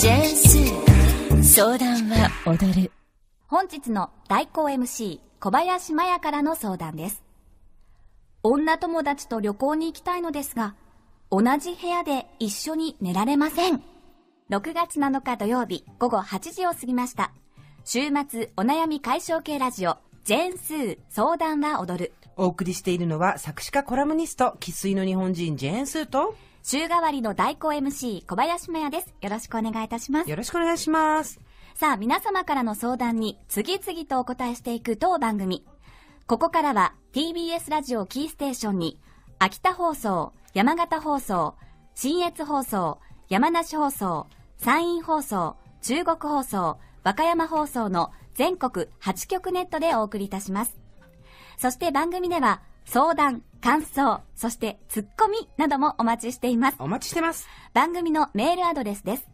ジェーンスー相談は踊る。本日の代行 MC 小林麻也からの相談です。女友達と旅行に行きたいのですが同じ部屋で一緒に寝られません。6月7日土曜日午後8時を過ぎました。週末お悩み解消系ラジオジェーンスー相談は踊る。お送りしているのは作詞家コラムニスト生粋の日本人ジェーンスーと週替わりの代行 MC 小林麻也ですよろしくお願いいたしますよろしくお願いしますさあ、皆様からの相談に次々とお答えしていく当番組。ここからは TBS ラジオキーステーションに、秋田放送、山形放送、新越放送、山梨放送、山陰放送、中国放送、和歌山放送の全国8局ネットでお送りいたします。そして番組では、相談、感想、そしてツッコミなどもお待ちしています。お待ちしてます番組のメールアドレスです。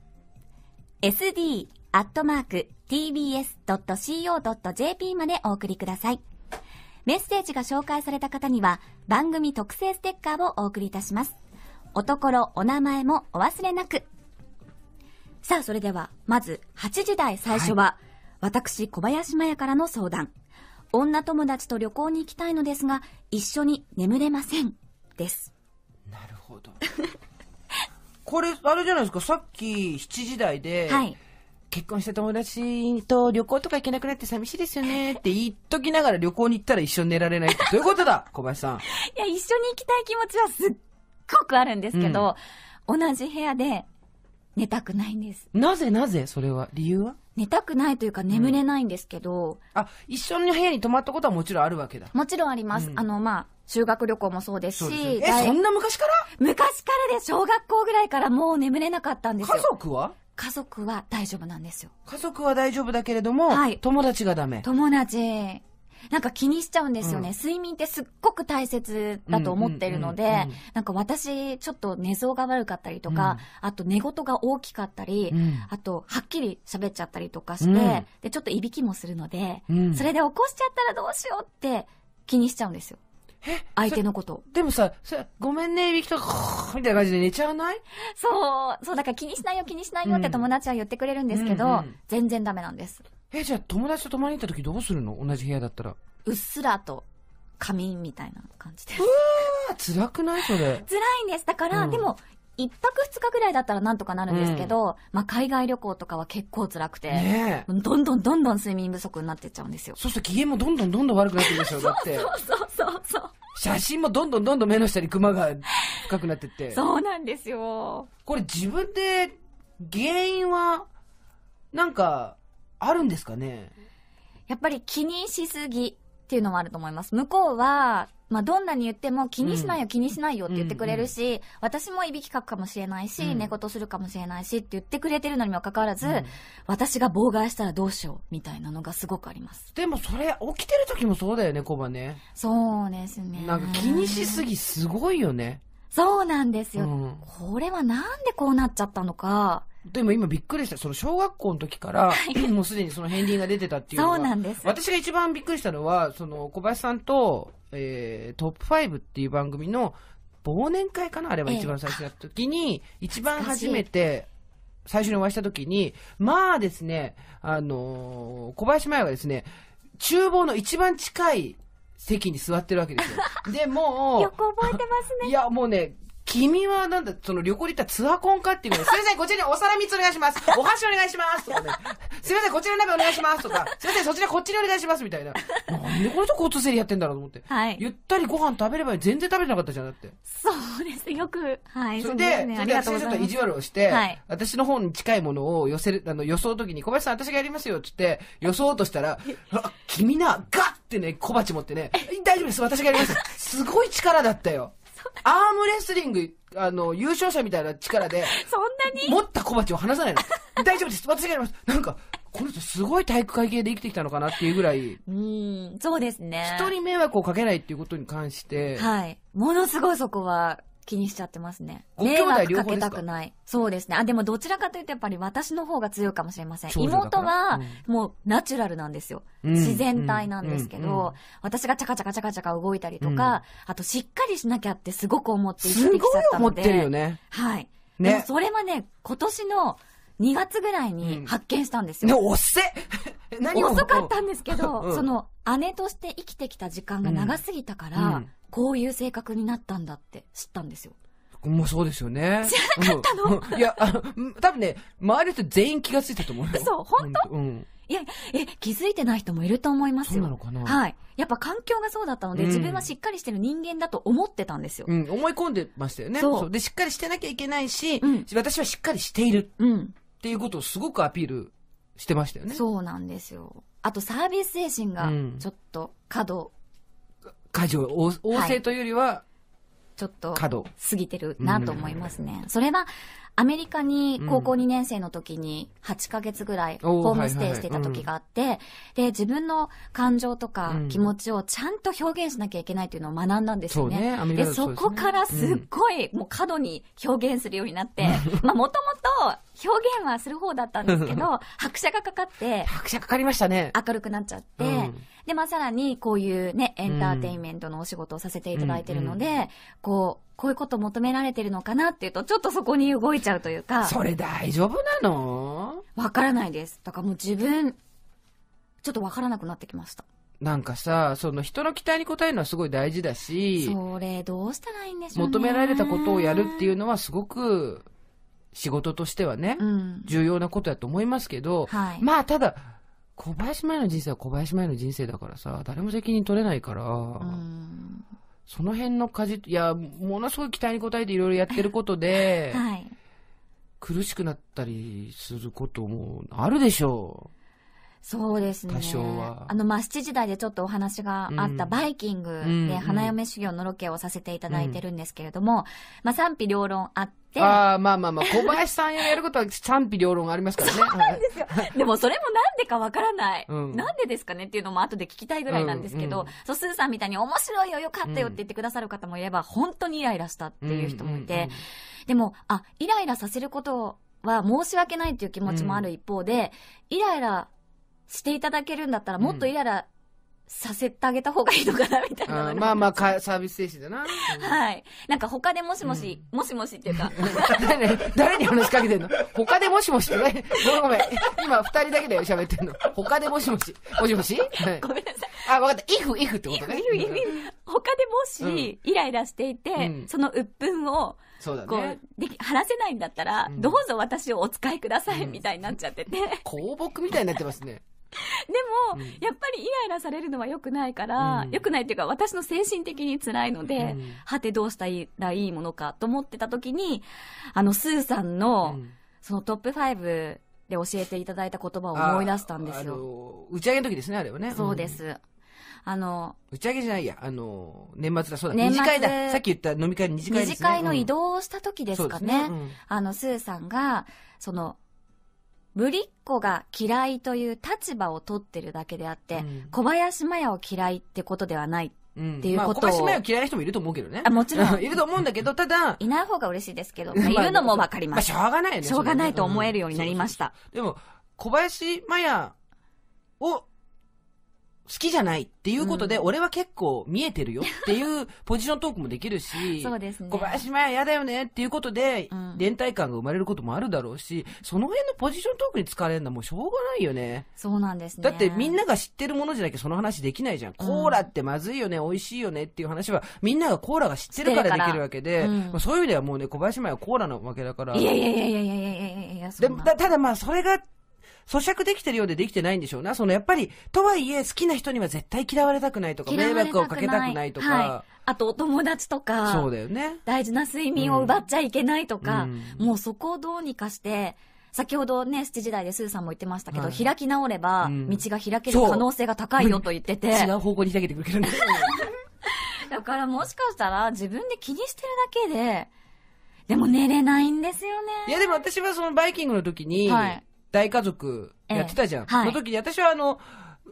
sd アットマーク tbs.co.jp までお送りください。メッセージが紹介された方には番組特製ステッカーをお送りいたします。おところ、お名前もお忘れなく。さあ、それでは、まず8時台最初は、私、小林麻也からの相談。女友達と旅行に行きたいのですが、一緒に眠れません。です。なるほど。これあれじゃないですか？さっき7時台で、はい。結婚した友達と旅行とか行けなくなって寂しいですよね。って言っときながら旅行に行ったら一緒に寝られないってどういうことだ？小林さん。いや、一緒に行きたい気持ちはすっごくあるんですけど、同じ部屋で寝たくないんです。なぜなぜ？それは。理由は？寝たくないというか眠れないんですけど、あ一緒の部屋に泊まったことはもちろんあるわけだ。もちろんあります。うん。あの、まあ、修学旅行もそうですし、そうですよね。え大そんな昔から？昔からで小学校ぐらいからもう眠れなかったんです家よ。族は？家族は大丈夫なんですよ。家族は大丈夫だけれども、はい。友達がダメ。友達、なんか気にしちゃうんですよね。うん。睡眠ってすっごく大切だと思ってるのでうんうんうんうん、なんか私、ちょっと寝相が悪かったりとか、あと寝言が大きかったり、うん。あと、はっきり喋っちゃったりとかして、うん。で、ちょっといびきもするので、うん。それで起こしちゃったらどうしようって気にしちゃうんですよ。相手のこと。を。でもさ、ごめんね、いびきとか、みたいな感じで寝ちゃわない？そう、そう、だから気にしないよ、気にしないよって友達は言ってくれるんですけど、うんうん。全然ダメなんです。え、じゃあ友達と泊まりに行った時どうするの？同じ部屋だったら。うっすらと仮眠みたいな感じです。あ、辛くないそれ。辛いんです。だから、うんでも、一泊二日ぐらいだったらなんとかなるんですけど、まあ、海外旅行とかは結構辛くて、ねえ。どんどんどんどん睡眠不足になってっちゃうんですよ。そうすると機嫌もどんどんどんどん悪くなってるでしょ、だって。そうそうそう。写真もどんどんどんどん目の下にクマが深くなってって。そうなんですよ。これ自分で原因は、なんか、あるんですかね？やっぱり気にしすぎっていうのもあると思います。向こうは、まあ、どんなに言っても気にしないよ、気にしないよって言ってくれるし、私もいびきかくかもしれないし、うん寝言するかもしれないしって言ってくれてるのにもかかわらず、うん私が妨害したらどうしようみたいなのがすごくあります。でもそれ、起きてる時もそうだよね、コバね。そうですね。なんか気にしすぎすごいよね。そうなんですよ。うんこれはなんでこうなっちゃったのか。でも今びっくりした。その小学校の時から、もうすでにその片鱗が出てたっていうのは。そうなんです。私が一番びっくりしたのは、その小林さんと、えー、トップ5っていう番組の忘年会かなあれはええ一番最初やった時に、一番初めて、最初にお会いした時に、まあですね、あのー小林麻也はですね、厨房の一番近い席に座ってるわけですよ。で、もう、よく覚えてますね。いや、もうね、君はなんだ、その旅行で行ったツアコンかっていうのすいません、こちらにお皿3つお願いします。お箸お願いします。とかね。すいません、こちらの鍋お願いします。とか、すいません、そちらこっちにお願いします。みたいな。なんでこの人交通整理やってんだろうと思って。はい。ゆったりご飯食べれば全然食べてなかったじゃん、だって。そうです。よく、はい。それで、うですね。れで私がちょっと意地。悪をして、はい私の方に近いものを寄せる、あの、予想ときに、小林さん私がやりますよ、つって、予想としたら、あ君な、ガッってね、小鉢持ってね、大丈夫です、私がやります。すごい力だったよ。アームレスリング、あの、優勝者みたいな力で、そんなに？持った小鉢を離さないの。大丈夫です、私がやります。なんか、この人すごい体育会系で生きてきたのかなっていうぐらい、うん、そうですね。人に迷惑をかけないっていうことに関して、はい。ものすごいそこは気にしちゃってますね。迷ご兄弟惑かけ両方ですか？たくない。そうですね。あ、でもどちらかというとやっぱり私の方が強いかもしれません。妹はうんもうナチュラルなんですよ。うん自然体なんですけど、うんうん私がチャカチャカチャカチャカ動いたりとか、うんあとしっかりしなきゃってすごく思っていきてきちゃった思ってので。るよね。はい。ねでもそれはね、今年の2月ぐらいうんに発見したんですね、よ。おっせ遅かったんですけど、うんその姉として生きてきた時間が長すぎたから、うんこういう性格になったんだって知ったんですよ。もうそうですよね。知らなかったの、いや、多分ね、周りの人全員気がついたと思うよ。嘘本当？うん。いや、え、気づいてない人もいると思いますよ。そうなのかなはい。やっぱ環境がそうだったので、うん自分はしっかりしてる人間だと思ってたんですよ。うん、思い込んでましたよね。そうで、しっかりしてなきゃいけないし、うん私はしっかりしているうん。っていうことをすごくアピールしてましたよね。そうなんですよ。あとサービス精神がうんちょっと過度、過剰、旺旺盛というよりは、ちょっと過度。過ぎてるなと思いますね。それはアメリカに高校2年生の時に8ヶ月ぐらいホームステイしていた時があって、で、自分の感情とかうん。気持ちをちゃんと表現しなきゃいけないっていうのを学んだんですよね。そうね。で、そだとそこからすっごいもう過度に表現するようになって、まあもともと表現はする方だったんですけど、拍車がかかって、拍車かかりましたね。明るくなっちゃって、うん。で、まあ、さらにこういうね、エンターテインメントのお仕事をさせていただいてるので、こう、こういうこと求められてるのかなっていうと、ちょっとそこに動いちゃうというか、それ大丈夫なの？わからないです。だからもう自分、ちょっとわからなくなってきました。なんかさ、その人の期待に応えるのはすごい大事だし、それ、どうしたらいいんでしょうね。求められたことをやるっていうのはすごく仕事としてはね、うん。重要なことだと思いますけど、はいまあただ、小林前の人生は小林前の人生だからさ、誰も責任取れないから、うん。その辺の舵、いや、ものすごい期待に応えていろいろやってることで、はい。苦しくなったりすることもあるでしょそうですね。多少は。あの、まあ、7時台でちょっとお話があったうんバイキングうんで花嫁修行のロケをさせていただいてるんですけれども、まあ、賛否両論あって、ああ、まあまあまあ、小林さんやることは賛否両論ありますからね。はい。でもそれもなんでかわからない、うん。なんでですかねっていうのも後で聞きたいぐらいなんですけど、うんうんそう、スーさんみたいに面白いよ、よかったよって言ってくださる方もいれば、本当にイライラしたっていう人もいて、うんうんうんでも、あ、イライラさせることは申し訳ないっていう気持ちもある一方で、イライラしていただけるんだったら、もっとイライラさせてあげた方がいいのかな、みたいなまあまあか、サービス精神だな。うんはい。なんか他でもしもし、もしもしっていうか、誰 誰に話しかけてんの？他でもしもしごめんごめん。今二人だけで喋ってんの。他でもしもし。もしもし？はいごめんなさい。あ、わかった。if, if ってことね。いやいやいや他でもし、イライラしていて、うんその鬱憤を、こそうだねう。、でき、話せないんだったら、うんどうぞ私をお使いください、みたいになっちゃってて。で 公木みたいになってますね。も、うんやっぱりイライラされるのは良くないから、うん良くないっていうか、私の精神的に辛いので、うんはてどうしたらいいものかと思ってた時に、あの、スーさんの、うんそのトップ5で教えていただいた言葉を思い出したんですあよ。の打ち上げの時ですね、あれはね。そうでん。す。あの、打ち上げじゃないや。あの、年末だ、そうだ。二次会だ。さっき言った飲み会二次会二ですね。次会の移うん動をした時ですかそうね。うんあの、スーさんが、その、ぶりっ子が嫌いという立場を取ってるだけであって、うん小林麻也を嫌いってことではない。うんっていうことをまあ、小林麻也を嫌いな人もいると思うけどね。あもちろんいると思うんだけど、ただ、いない方が嬉しいですけど、まあいるのもわかりまあ、ます。しょうがないよね。しょうがないと思えるようになりました。うんそうそうそうでも、小林麻也を好きじゃないっていうことで、うん俺は結構見えてるよっていう ポジショントークもできるし、そうですね小林麻也嫌だよねっていうことで、うん連帯感が生まれることもあるだろうし、その辺のポジショントークに使われるのはもうしょうがないよね。そうなんですね。だってみんなが知ってるものじゃなきゃその話できないじゃん。コーラってまずいよね、美味しいよねっていう話は、みんながコーラが知ってるからできるわけで、そういう意味ではもうね、小林麻也はコーラなわけだから。いやいやいやいやいやいやいやいやでんなたただまあ、それが、咀嚼できてるようでできてないんでしょうな。そのやっぱり、とはいえ好きな人には絶対嫌われたくないとか、迷惑をかけたくないとか、はい。あとお友達とか、そうだよね。大事な睡眠を奪っちゃいけないとか、うんもうそこをどうにかして、先ほどね、7時台でスーさんも言ってましたけど、はい開き直れば、うん道が開ける可能性が高いよと言ってて、違う方向に開けてくるけどね。だからもしかしたら自分で気にしてるだけで、でも寝れないんですよいね。やでも私はそのバイキングの時にはい、大家族やってたじゃん。ええはいの時に私はあの、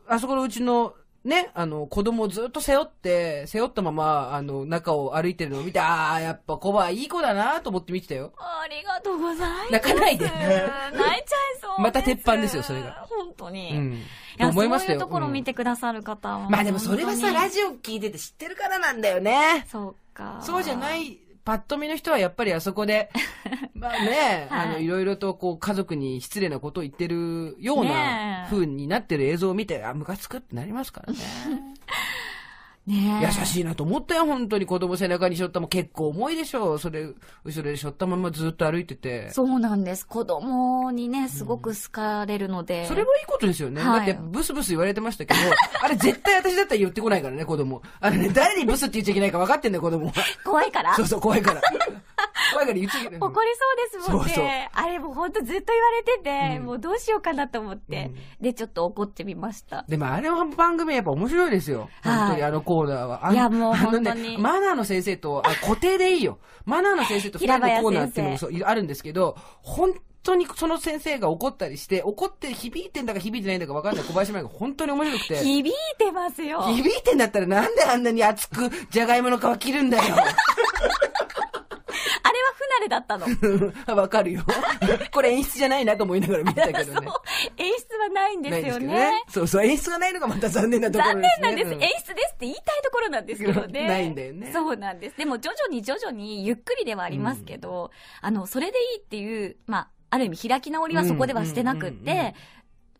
あそこのうちの、ね、あの、子供をずっと背負って、背負ったまま、あの、中を歩いてるのを見て、ああ、やっぱコバいい子だなと思って見てたよ。ありがとうございます。泣かないで 泣いちゃいそう。また鉄板ですよそれが。本当に。うん。いや、思いましたよ。そういうところうん見てくださる方は。まあでもそれはさ、ラジオ聞いてて知ってるからなんだよね。そうか。そうじゃないパッと見の人はやっぱりあそこで、まあね、はいあの、いろいろとこう、家族に失礼なことを言ってるようねなえ風になってる映像を見て、あ、ムカつくってなりますからね。ねえ優しいなと思ったよ、本当に子供背中に背負ったも結構重いでしょう。それ、後ろで背負ったままずっと歩いてて。そうなんです。子供にね、すごく好かれるので。それはいいことですよね。はいだって、ブスブス言われてましたけど、あれ絶対私だったら言ってこないからね、子供。あれね、誰にブスって言っちゃいけないか分かってんだよ、子供は。怖いからそうそう、怖いから。怖いから言っちゃいけない。怒りそうですもんね。そうそうあれもうほんとずっと言われてて、うんもうどうしようかなと思って、で、ちょっと怒ってみました。でもあれの番組はやっぱ面白いですよ。はい本当にあのコーナーは。あのいやもう本当にマナーの先生と、あ、固定でいいよ。マナーの先生と二人のコーナーっていうのもそうあるんですけど、本当にその先生が怒ったりして、怒って響いてんだか響いてないんだか分かんない小林麻衣が本当に面白くて。響いてますよ。響いてんだったらなんであんなに熱くじゃがいもの皮切るんだよ。あれは不慣れだったの。わかるよ。これ演出じゃないなと思いながら見てたけどね。演出はないんですよないね。そうそう、演出がないのがまた残念なところ残ですね。念なんです、うん演出ですって言いたいところなんですけどね。ないんだよねそうなんです。でも徐々に徐々にゆっくりではありますけど、あの、それでいいっていう、まあ、ある意味開き直りはそこではしてなくっうんうんうんうんて、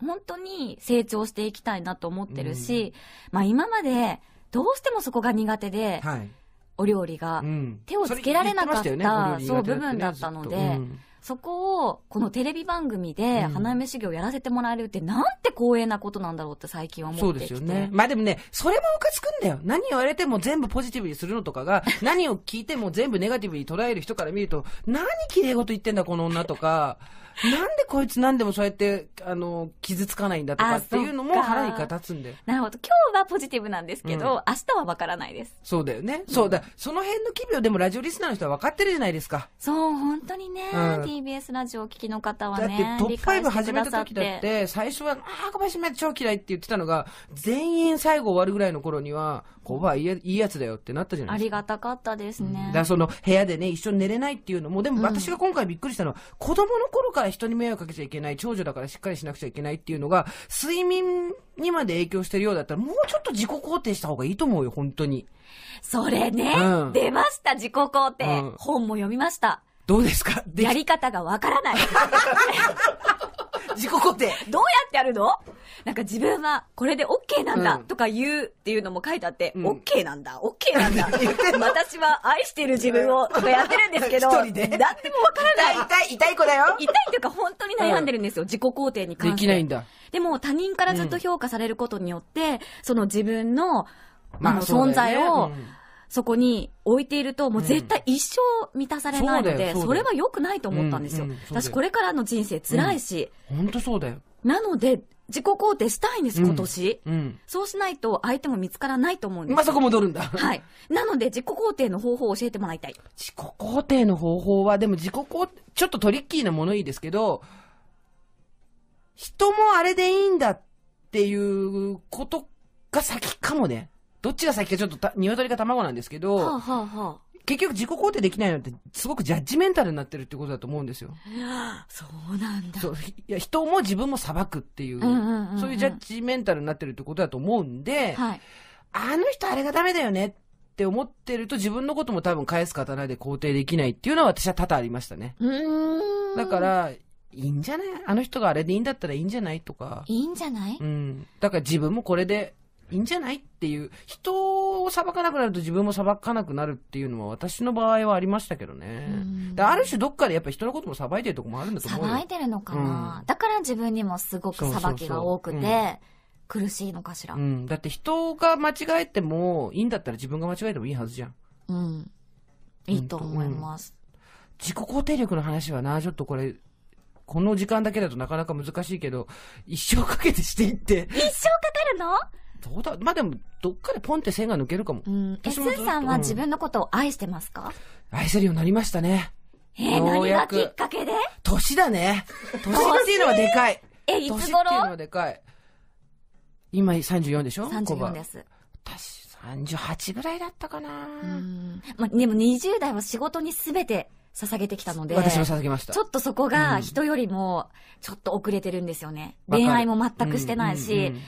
本当に成長していきたいなと思ってるし、まあ今までどうしてもそこが苦手で、はい。お料理がうん手をつけられなかった、それ言ってましたよねそう部分だったので、うんそこをこのテレビ番組でうん花嫁修行やらせてもらえるってなんて光栄なことなんだろうって最近はそう思ってきて。ですよね。まあでもね、それもムカつくんだよ。何言われても全部ポジティブにするのとかが、何を聞いても全部ネガティブに捉える人から見ると、何綺麗事言ってんだこの女とか、なんでこいつ何でもそうやって、あの、傷つかないんだとかあっていうのも腹に立つんだよ。なるほど。今日はポジティブなんですけど、明日はわからないです。そうだよね。そうだ。その辺の奇妙でもラジオリスナーの人は分かってるじゃないですか。そう、本当にね、うん TBS ラジオをお聞きの方はだってね、トップ理解5してくだ始めた時。だって、最初は、ああ、小林麻衣超嫌いって言ってたのが、全員最後終わるぐらいの頃には、コバいいやいいやつだよってなったじゃないありですか。がたかったですね。だからその部屋でね、一緒に寝れないっていうのも、でも私が今回びっくりしたのは、子供の頃から人に迷惑かけちゃいけない、長女だからしっかりしなくちゃいけないっていうのが、睡眠にまで影響してるようだったら、もうちょっと自己肯定した方がいいと思うよ、本当に。それね、うん出ました、自己肯定、うん本も読みました。どうですか？でやり方がわからない。自己肯定。どうやってやるの？なんか自分はこれで OK なんだうんとか言うっていうのも書いてあって、うん OK なんだ、OK なんだ。私は愛してる自分をとかやってるんですけど、一人で？なんでもわからない。痛い、痛い子だよ。痛いっていうか本当に悩んでるんですよ、自己肯定に関でして。きないんだ。でも他人からずっと評価されることによって、その自分の、あのそう存在をそこに置いていると、もう絶対一生満たされないので、そうだよそそれは良くないと思ったんですよ。うんうん私これからの人生辛いし、うん本当そうだよ。なので、自己肯定したいんです、今年。うん。そうしないと相手も見つからないと思うんです。まあ、そこ戻るんだ。はい。なので、自己肯定の方法を教えてもらいたい。自己肯定の方法は、でも自己肯定、ちょっとトリッキーなものいいですけど、人もあれでいいんだっていうことが先かもね。どっちが先かちょっとた、鶏か卵なんですけど、はあ、はあは結局自己肯定できないのって、すごくジャッジメンタルになってるってことだと思うんですよ。あ、そうなんだ。そう、いや、人も自分も裁くっていう、うんうんうんうんそういうジャッジメンタルになってるってことだと思うんで、はい。あの人あれがダメだよねって思ってると自分のことも多分返す刀で肯定できないっていうのは私は多々ありましたね。だか、ら、いいんじゃない？あの人があれでいいんだったらいいんじゃない？とか。いいんじゃない？うん。だから自分もこれでいいんじゃないっていう、人を裁かなくなると自分も裁かなくなるっていうのは私の場合はありましたけどねある種どっかでやっぱ人のことも裁いてるとこもあるんだと思うよ。さばいてるのかな、うんだから自分にもすごく裁きが多くて、苦しいのかしら。うん。だって人が間違えてもいいんだったら自分が間違えてもいいはずじゃん。うん。いいと思います。自己肯定力の話はな、ちょっとこれ、この時間だけだとなかなか難しいけど、一生かけてしていって、一生かかるの？どうだ、まあでも、どっかでポンって線が抜けるかも。うん。え、スーさんは自分のことを愛してますか、愛せるようになりましたね。えー、何がきっかけで？年だね。年っていうのはでかい。え、いつ年っていうの頃はでかい。今34でしょ？?34 ですす。私、38ぐらいだったかな。うん。まあ、でも20代は仕事に全て捧げてきたので、私も捧げました。ちょっとそこがうん人よりもちょっと遅れてるんですよね。わかる恋愛も全くしてないし、うんうんうん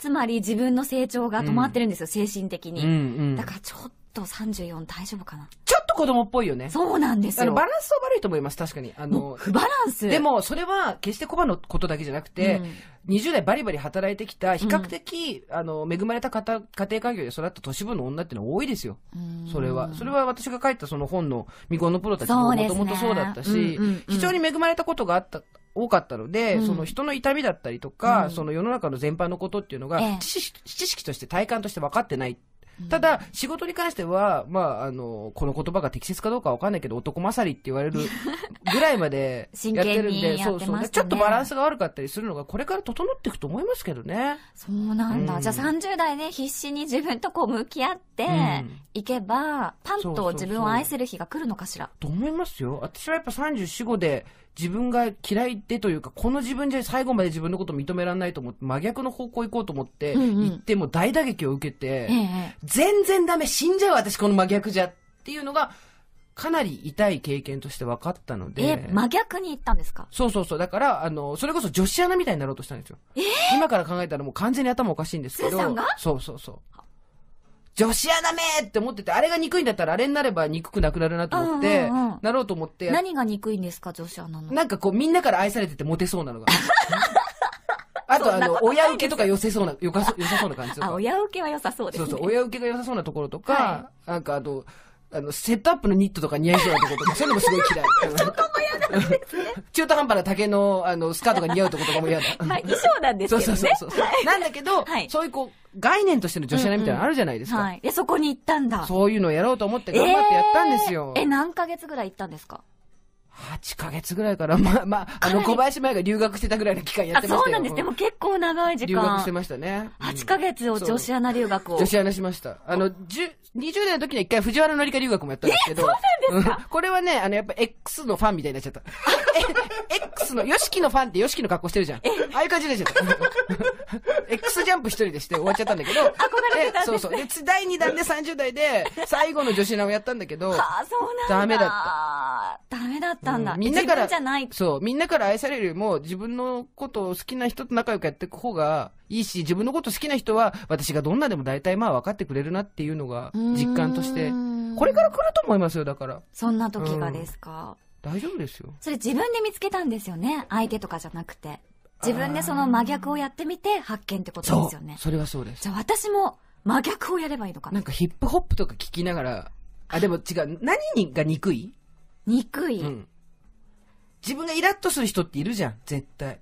つまり自分の成長が止まってるんですよ、精神的に。うんうん。だからちょっと34大丈夫かな。ちょ子供っぽいよね。そうなんですよ。あの、バランスは悪いと思います、確かに。あの、不バランス。で、も、それは決してコバのことだけじゃなくて、うん20代バリバリ働いてきた、比較的、あの、恵まれた方家庭環境で育った都市部の女ってのは多いですよ。それは。それは私が書いたその本の未婚のプロたちももともとそうだったし、うんうんうん非常に恵まれたことがあった、多かったので、うんその人の痛みだったりとか、うんその世の中の全般のことっていうのが、ええ知識知識として体感として分かってない。ただ、仕事に関しては、まあ、あの、この言葉が適切かどうかわかんないけど、男勝りって言われる ぐらいまで真やってるんで、やってましたねちょっとバランスが悪かったりするのが、これから整っていくと思いますけどね。そうなんだ。うんじゃあ30代で必死に自分とこう向き合ってうんいけば、パンそうそうそうと自分を愛せる日が来るのかしら。と思いますよ。私はやっぱ34、5で自分が嫌いでというか、この自分じゃ最後まで自分のこと認められないと思って、真逆の方向行こうと思って、行っても大打撃を受けて、ええ。全然ダメ、死んじゃう私この真逆じゃっていうのが、かなり痛い経験として分かったので。え、真逆に行ったんですか？そうそうそう。だから、あの、それこそ女子アナみたいになろうとしたんですよ。今から考えたらもう完全に頭おかしいんですけど。そうそうそう。女子アナめーって思ってて、あれが憎いんだったらあれになれば憎くなくなるなと思って、うんうんうんなろうと思ってやっ何が憎いんですか、女子アナの？なんかこう、みんなから愛されててモテそうなのが。あと、あの、親受けとか寄せそうな、よかそ、良さそうな感じとか。あ、親受けは良さそうですね。そうそう、親受けが良さそうなところとか、はなんかあと、あの、セットアップのニットとか似合いそうなところとか、そういうのもすごい嫌い。そこも嫌なんですね。中途半端な竹の、あの、スカートが似合うところとかも嫌だ。ま あ、衣装なんですそうけどね。そうそうそう。なんだけど、はいそういうこう、概念としての女子アナみたいなのあるじゃないですか。はい。で、そこに行ったんだ。そういうのをやろうと思って頑張ってやったんですよ。えーえ、何ヶ月ぐらい行ったんですか？8ヶ月ぐらいから、まあまあ、あの、小林麻衣が留学してたぐらいの期間やっあ、てましたよ。そうなんです。でも結構長い時間。留学してましたね。8ヶ月を女子アナ留学を。女子アナしました。あの、10 20代の時には一回藤原紀香留学もやったんですけど。そうなんですか、これはね、あの、やっぱ X のファンみたいになっちゃった。え、X の、ヨシキのファンってヨシキの格好してるじゃん。ああいう感じになっちゃった。X ジャンプ一人でして終わっちゃったんだけど。憧れてたんですねそうそう。で、つ第2弾で30代で、最後の女子アナをやったんだけど。あ、そうなんだ。ダメだった。ダメだったんだ。うんみんなから。そう、みんなから愛されるよりも、自分のことを好きな人と仲良くやっていく方がいいし、自分のこと好きな人は、私がどんなでも大体まあ分かってくれるなっていうのが、実感としてこれから来ると思いますよ、だから。そんな時がですか？大丈夫ですよ。それ自分で見つけたんですよね？相手とかじゃなくて。自分でその真逆をやってみて発見ってことですよね。それはそうです。じゃあ私も真逆をやればいいのかな。なんかヒップホップとか聞きながら、あ、でも違う、何が憎い？憎い。うん。自分がイラッとする人っているじゃん、絶対。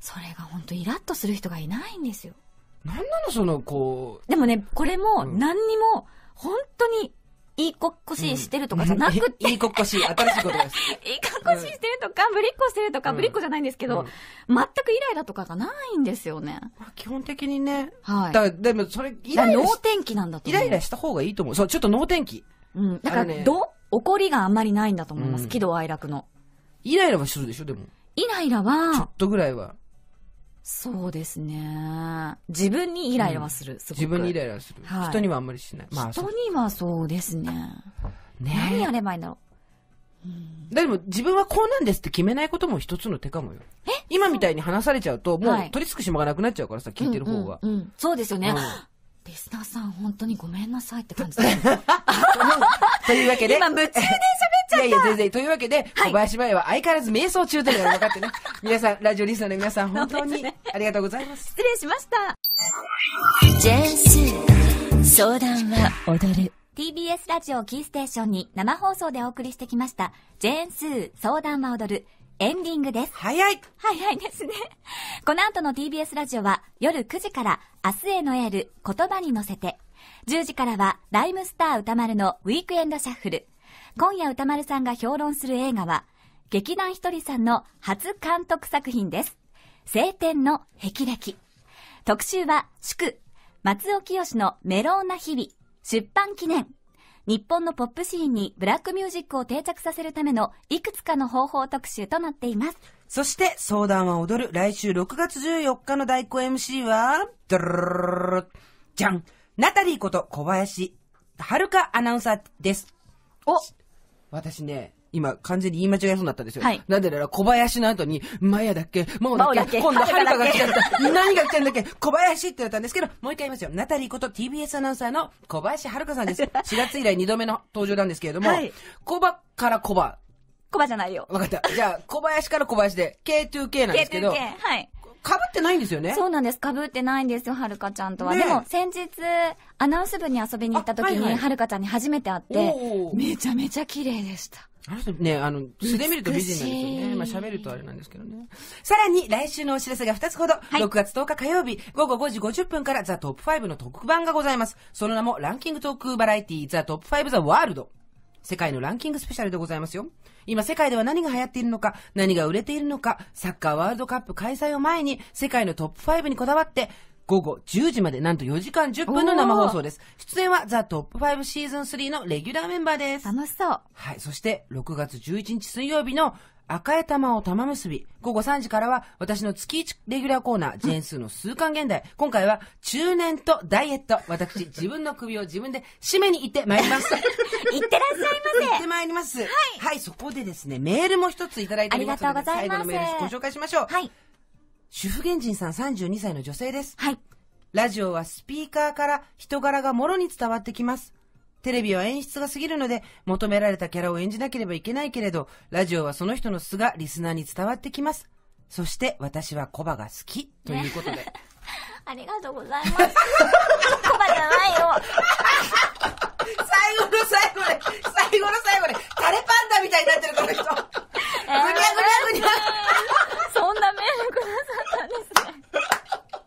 それが本当イラッとする人がいないんですよ。なんなの、その、こう、でもね、これもうん何にも本当にいいこっこしいしてるとかじゃなくて、いいこっこしい、新しいことです。いい格好しいしてるとか、ぶりっこしてるとか、うんぶりっこじゃないんですけど、うん全くイライラとかがないんですよね。まあ基本的にね。はい。だから、でもそれ、イライラし脳天気なんだとイ思う。ライラした方がいいと思う。そう、ちょっと脳天気。うん。だから、ど怒りがあんまりないんだと思います。うん喜怒哀楽の。イライラはするでしょ、でも。イライラちょはっ、とぐらいは。そうですね。自分にイライラはする。すごく自分にイライラする。はい人にはあんまりしない。まあ、人にはそうですね。何やねればいいんだろでも自分はこうなんですって決めないことも一つの手かもよ。今みたいに話されちゃうと、もはいう取り付く島がなくなっちゃうからさ、う。聞いてる方が。うんうんうんそうですよね。うんリスナーさん、本当にごめんなさいって感じです。というわけで。今、夢中でやいや、全然。というわけで、はい小林麻衣は相変わらず瞑想中というのが分かってね。皆さん、ラジオリスナーの皆さん、本当にありがとうございます。失礼しました。ジェーンスー相談は踊る TBS ラジオキーステーションに生放送でお送りしてきました、ジェーンスー相談は踊るエンディングです。早い早いですね。この後の TBS ラジオは夜9時から明日へのエール言葉に乗せて、10時からはライムスター歌丸のウィークエンドシャッフル。今夜歌丸さんが評論する映画は、劇団ひとりさんの初監督作品です。晴天の霹靂。特集は祝、松尾清のメローな日々、出版記念。日本のポップシーンにブラックミュージックを定着させるためのいくつかの方法特集となっています。そして、相談は踊る来週6月14日の代行 MC は、ドルルルルルルじゃんナタリーこと小林遥アナウンサーです。お私ね、今完全に言い間違えそうになったんですよ。はいなんでなら小林の後に、マヤだっけもうだっけだっけ今度はるかが来ちゃっはた。何が来てんだっけ小林って言われたんですけど、もう一回言いますよ。ナタリーこと TBS アナウンサーの小林遥さんです。4月以来2度目の登場なんですけれども、はいコバからコバ。コバじゃないよ。わかった。じゃあ、小林から小林で、K2K なんですけど、K2K。はい。被ってないんですよね？そうなんです。被ってないんですよ、はるかちゃんとは。ねえでも、先日、アナウンス部に遊びに行った時に、あはいはいはるかちゃんに初めて会ってめちゃめちゃ綺麗でした。あの人ね、あの、素で見ると美人なんですよね。まあ喋るとあれなんですけどね。さらに来週のお知らせが2つほど、い6月10日火曜日午後5時50分からザ・トップ5の特番がございます。その名もランキングトークバラエティザ・トップ5ザ・ワールド。世界のランキングスペシャルでございますよ。今世界では何が流行っているのか、何が売れているのか、サッカーワールドカップ開催を前に世界のトップ5にこだわって、午後10時までなんと4時間10分の生放送です。出演はザ・トップ5シーズン3のレギュラーメンバーです。楽しそう。はい。そして、6月11日水曜日の赤江玉を玉結び。午後3時からは、私の月1レギュラーコーナー、ジェーンスーの数巻現代。今回は、中年とダイエット。私、自分の首を自分で締めに行ってまいります。いってらっしゃい行ませ。ってまいります。はい。はい、そこでですね、メールも一ついただいておりますので、ありがとうございます最後のメールご紹介しましょう。はい。主婦原人さん32歳の女性です。はい。ラジオはスピーカーから人柄がもろに伝わってきます。テレビは演出が過ぎるので、求められたキャラを演じなければいけないけれど、ラジオはその人の素がリスナーに伝わってきます。そして、私はコバが好き、ということで。ありがとうございます。コバじゃないよ。最後の最後で、最後の最後で、タレパンダみたいになってる、この人。ぐにゃぐにゃぐにゃ。そんなメールくださったんですね。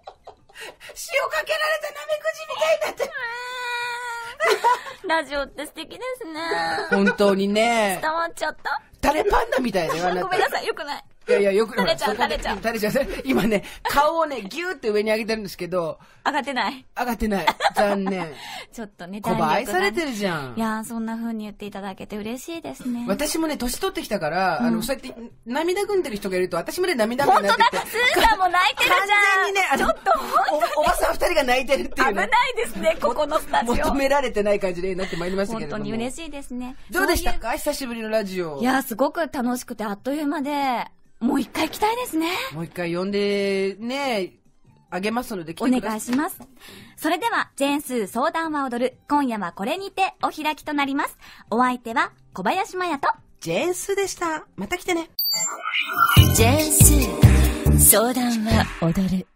塩かけられたナメクジみたいになってる。ラジオって素敵ですね。本当にね、伝わっちゃった？タレパンダみたいだよ、あなたごめんなさい、よくない。いやいや、よく垂れちゃちゃう垂れちゃう。今ね、顔をね、ギューって上に上げてるんですけど、上がってない。上がってない。残念。ちょっとね、コバ愛されてる。るじゃんい。やー、そんな風に言っていただけて嬉しいですね。私もね、年取ってきたから、あの、そうやって涙ぐんでる人がいると、私もね、涙ぐん本当だでなってきて。スーさんも泣いてるじゃん完全にね、ちょっと本おおばさん二人が泣いてるっていう危ないね。ですね、ここのスタジオ。求められてない感じでなってまいりましたけれども。本当に嬉しいですね。どうでした？そか久しぶりのラジオ。いやー、すごく楽しくてあっという間で、もう一回行きたいですね。もう一回呼んで、ね、あげますので、来おてください。願いします。それでは、ジェーンスー相談は踊る。今夜はこれにてお開きとなります。お相手は小林麻也と、ジェーンスでした。また来てね。ジェーンスー相談は踊る